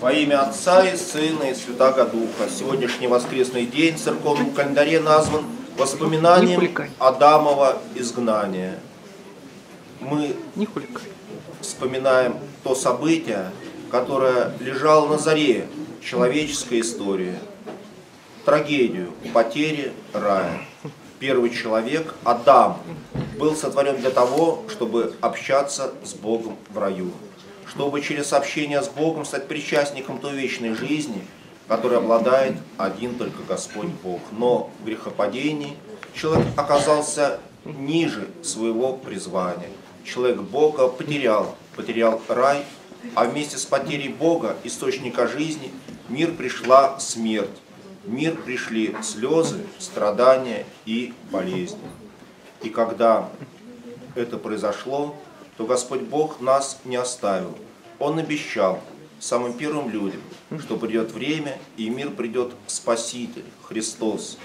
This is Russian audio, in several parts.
Во имя Отца и Сына и Святаго Духа. Сегодняшний воскресный день в церковном календаре назван воспоминанием Адамова изгнания. Мы вспоминаем то событие, которое лежало на заре человеческой истории. Трагедию потери рая. Первый человек, Адам, был сотворен для того, чтобы общаться с Богом в раю чтобы через общение с Богом стать причастником той вечной жизни, которой обладает один только Господь Бог. Но в грехопадении человек оказался ниже своего призвания. Человек Бога потерял, потерял рай, а вместе с потерей Бога, источника жизни, в мир пришла смерть. В мир пришли слезы, страдания и болезни. И когда это произошло, то Господь Бог нас не оставил. Он обещал самым первым людям, что придет время, и мир придет Спаситель, Христос.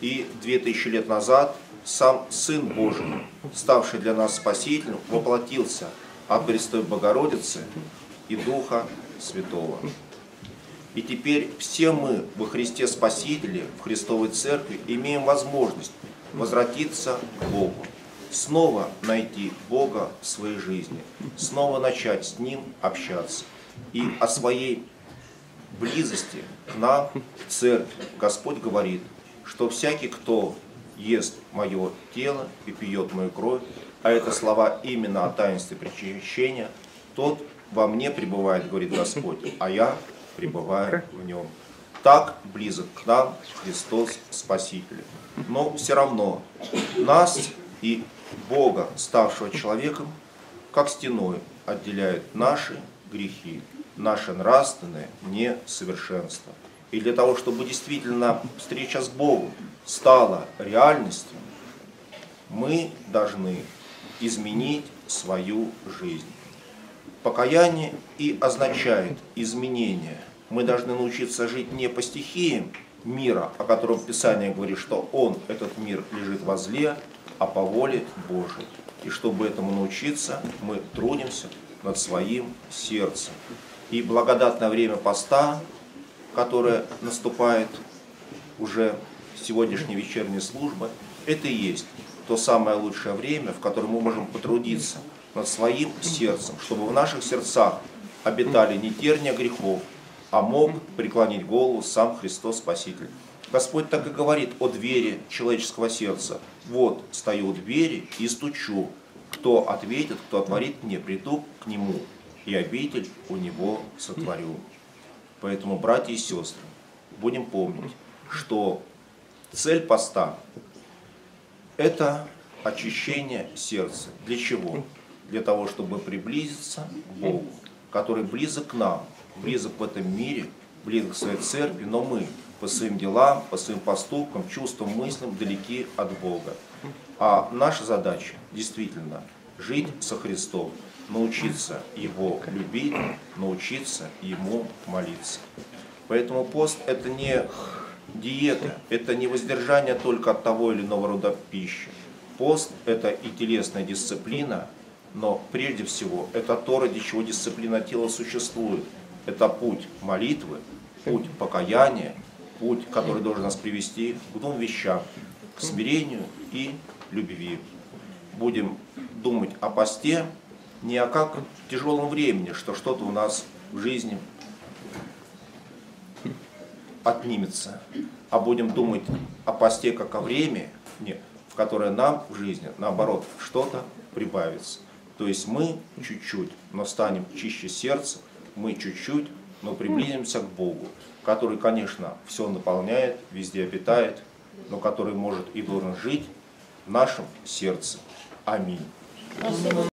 И две тысячи лет назад сам Сын Божий, ставший для нас Спасителем, воплотился от Престой Богородицы и Духа Святого. И теперь все мы во Христе Спасителе, в Христовой Церкви, имеем возможность возвратиться к Богу снова найти Бога в своей жизни, снова начать с Ним общаться. И о своей близости к нам, в церкви, Господь говорит, что всякий, кто ест мое тело и пьет мою кровь, а это слова именно о таинстве причащения, тот во мне пребывает, говорит Господь, а я пребываю в нем. Так близок к нам Христос Спаситель. Но все равно нас и Бога, ставшего человеком, как стеной отделяют наши грехи, наше нравственное несовершенство. И для того, чтобы действительно встреча с Богом стала реальностью, мы должны изменить свою жизнь. Покаяние и означает изменение. Мы должны научиться жить не по стихиям мира, о котором Писание говорит, что он, этот мир, лежит возле, а по воле Божией. И чтобы этому научиться, мы трудимся над своим сердцем. И благодатное время поста, которое наступает уже сегодняшней вечерней службы, это и есть то самое лучшее время, в котором мы можем потрудиться над своим сердцем, чтобы в наших сердцах обитали не терния грехов, а мог преклонить голову сам Христос Спаситель. Господь так и говорит о двери человеческого сердца. Вот стою у двери и стучу. Кто ответит, кто отворит мне, приду к нему, и обитель у него сотворю. Поэтому, братья и сестры, будем помнить, что цель поста – это очищение сердца. Для чего? Для того, чтобы приблизиться к Богу, который близок к нам, близок в этом мире, близок к своей церкви, но мы – по своим делам, по своим поступкам, чувствам, мыслям далеки от Бога. А наша задача действительно жить со Христом, научиться Его любить, научиться Ему молиться. Поэтому пост это не диета, это не воздержание только от того или иного рода пищи. Пост это и телесная дисциплина, но прежде всего это то, ради чего дисциплина тела существует. Это путь молитвы, путь покаяния, путь, который должен нас привести к двум вещам, к смирению и любви. Будем думать о посте не о как тяжелом времени, что что-то у нас в жизни отнимется, а будем думать о посте как о времени, в которое нам в жизни, наоборот, что-то прибавится. То есть мы чуть-чуть, но станем чище сердца, мы чуть-чуть, но приблизимся к Богу который, конечно, все наполняет, везде обитает, но который может и должен жить в нашем сердце. Аминь.